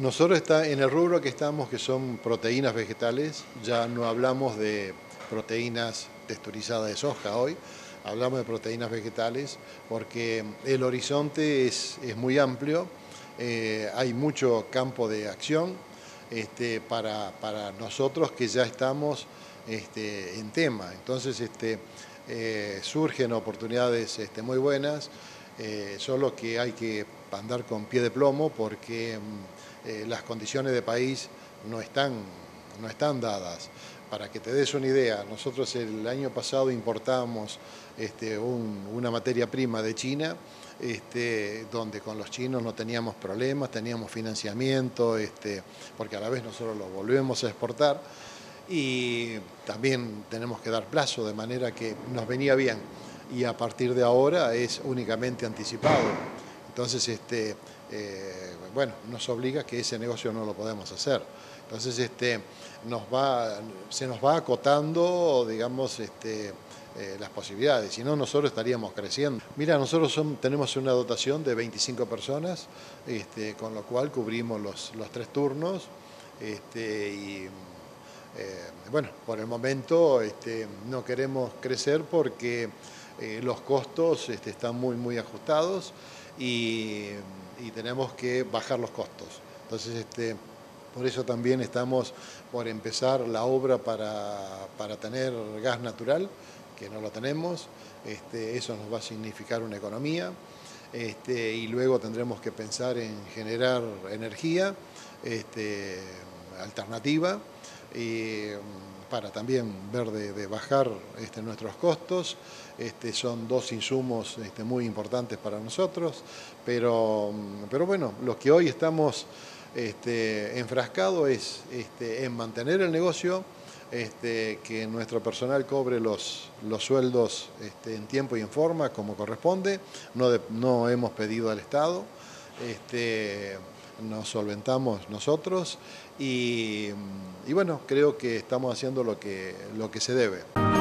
nosotros está en el rubro que estamos, que son proteínas vegetales, ya no hablamos de proteínas texturizadas de soja hoy, hablamos de proteínas vegetales porque el horizonte es, muy amplio, eh, hay mucho campo de acción este, para, nosotros que ya estamos este, en tema. Entonces este, eh, surgen oportunidades muy buenas, eh, solo que hay que andar con pie de plomo porque mm, las condiciones de país no están, no están dadas. Para que te des una idea, nosotros el año pasado importamos este, una materia prima de China, este, donde con los chinos no teníamos problemas, teníamos financiamiento, este, porque a la vez nosotros lo volvemos a exportar y también tenemos que dar plazo, de manera que nos venía bien y a partir de ahora es únicamente anticipado. Entonces, este, eh, bueno, nos obliga que ese negocio no lo podemos hacer. Entonces, este, nos va, se nos va acotando, digamos, este, eh, las posibilidades, si no nosotros estaríamos creciendo. Mira, nosotros tenemos una dotación de 25 personas, este, con lo cual cubrimos los, tres turnos este, y eh, bueno, por el momento este, no queremos crecer porque eh, los costos este, están muy, muy ajustados y, y, tenemos que bajar los costos. Entonces, este, por eso también estamos por empezar la obra para, tener gas natural, que no lo tenemos. Este, eso nos va a significar una economía. Este, y luego tendremos que pensar en generar energía este, alternativa mm, para también ver de, bajar este, nuestros costos. Este, son dos insumos este, muy importantes para nosotros, pero, mm, pero bueno, lo que hoy estamos este, enfrascado es en mantener el negocio, que nuestro personal cobre los, los sueldos en tiempo y en forma como corresponde, no, no hemos pedido al Estado, nos solventamos nosotros y, bueno, creo que estamos haciendo lo que, lo que se debe.